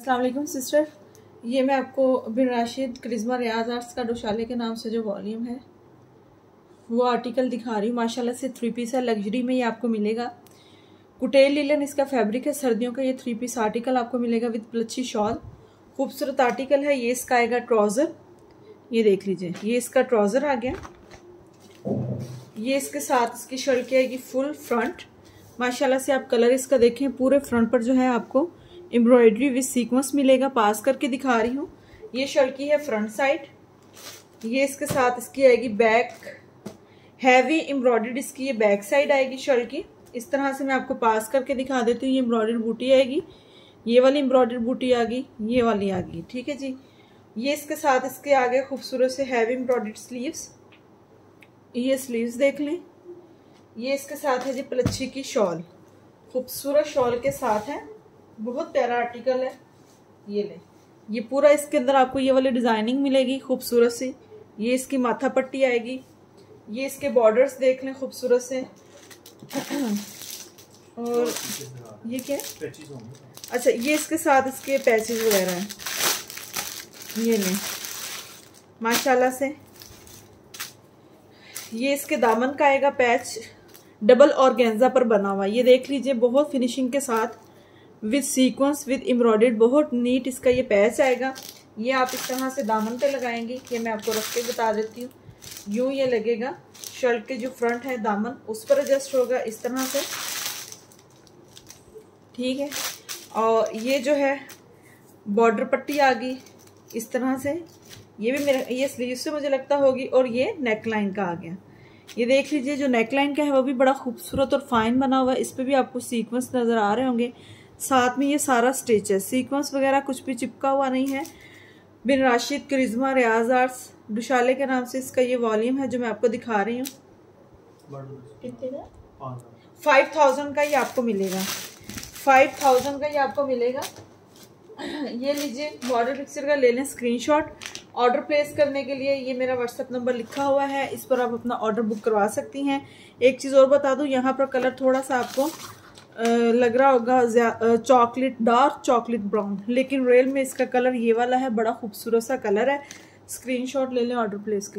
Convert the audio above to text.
Aslam sister. ये मैं आपको बिन राशिद करिश्मा रियाज आर्ट्स का डोशाले के नाम से जो वॉल्यूम है, वो आर्टिकल दिखा रही हूँ। माशाल्लाह से थ्री पीस है लग्जरी में ये आपको मिलेगा। कुटेल लीलन इसका फैब्रिक है, सर्दियों का ये थ्री पीस आर्टिकल आपको मिलेगा विद प्लच्छी शॉल खूबसूरत आर्टिकल है, ये इसका आएगा ट्राउज़र ये देख लीजिए, ये इसका ट्राउज़र आ गया। ये इसके साथ इसकी शर्ट की आएगी फुल फ्रंट माशाल्लाह से आप कलर इसका देखें, पूरे फ्रंट पर जो है आपको एम्ब्रॉयडरी विथ सीक्वेंस मिलेगा, पास करके दिखा रही हूँ। ये शर्ट की है फ्रंट साइड। ये इसके साथ इसकी आएगी बैक। हैवी एम्ब्रॉयडर्ड इसकी ये बैक साइड आएगी शर्ट की इस तरह से मैं आपको पास करके दिखा देती हूँ, ये एम्ब्रॉयडर्ड बूटी आएगी। ये वाली एम्ब्रॉयडर्ड बूटी आ गई, ये वाली आ गई, ठीक है जी। ये इसके साथ इसके आगे खूबसूरत से हैवी एम्ब्रॉयडर्ड स्लीव्स ये स्लीव्स देख लें। ये इसके साथ है जी प्लच्छी की शॉल। खूबसूरत शॉल के साथ है। बहुत प्यारा आर्टिकल है। ये ले। ये पूरा इसके अंदर आपको ये वाली डिज़ाइनिंग मिलेगी खूबसूरत सी। ये इसकी माथा पट्टी आएगी। ये इसके बॉर्डर्स देख लें खूबसूरत से। और ये क्या है? अच्छा ये इसके साथ इसके पैचेज वगैरह हैं। ये लें। माशाल्लाह से। ये इसके दामन का आएगा पैच डबल और गेंजा पर बना हुआ ये देख लीजिए बहुत फिनिशिंग के साथ। विद सीक्वेंस विद एम्ब्रॉयड बहुत नीट इसका ये पैच आएगा। ये आप इस तरह से दामन पे लगाएँगे। ये मैं आपको रख के बता देती हूँ। यूँ ये लगेगा। शर्ट के जो फ्रंट है दामन, उस पर एडजस्ट होगा इस तरह से। ठीक है? और ये जो है बॉर्डर पट्टी आ गई इस तरह से। ये भी मेरे, ये स्लीव से मुझे लगता होगी और ये नेक लाइन का आ गया। ये देख लीजिए, जो नेक लाइन का है, वो भी बड़ा खूबसूरत और फाइन बना हुआ है। इस पर भी आपको सीक्वेंस नज़र आ रहे होंगे। साथ में ये सारा स्टिच है सीक्वेंस वगैरह कुछ भी चिपका हुआ नहीं है। बिन राशिद करिश्मा रियाज आर्ट्स दुशाले के नाम से इसका ये वॉल्यूम है जो मैं आपको दिखा रही हूँ। फाइव थाउज़ेंड का ये आपको मिलेगा। फाइव थाउज़ेंड का ये आपको मिलेगा। ये लीजिए बॉर्डर पिक्चर का ले लें स्क्रीनशॉट ऑर्डर प्लेस करने के लिए ये मेरा व्हाट्सअप नंबर लिखा हुआ है। इस पर आप अपना ऑर्डर बुक करवा सकती हैं। एक चीज़ और बता दूँ यहाँ पर कलर थोड़ा सा आपको लग रहा होगा चॉकलेट, डार्क चॉकलेट ब्राउन। लेकिन रियल में इसका कलर ये वाला है, बड़ा खूबसूरत सा कलर है। स्क्रीनशॉट ले लें ऑर्डर प्लेस के